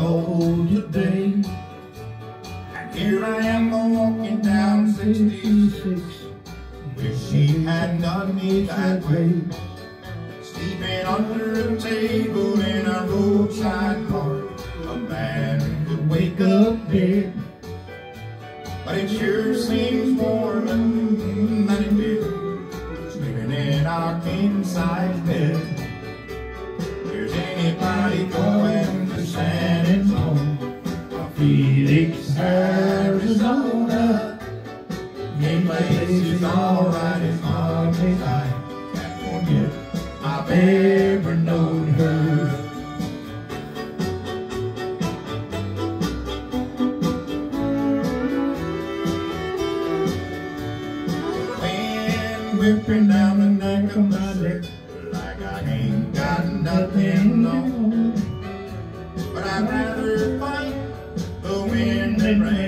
old today. And here I am walking down 66. Wish she had done me that way. Sleeping under a table in a roadside park. A man could wake up dead. But it sure seems warmer than it did. Sleeping in our king size bed. Here's anybody going is over. In my place is alright, it's my place I can't forget. I've ever known her. When whipping down the neck of my neck, like I ain't got nothing on. But I'd rather fight the wind and rain.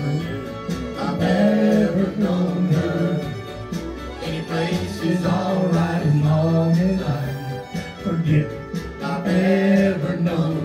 I've ever known her. Any place is alright as long as I forget I've ever known